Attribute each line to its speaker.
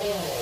Speaker 1: Oh.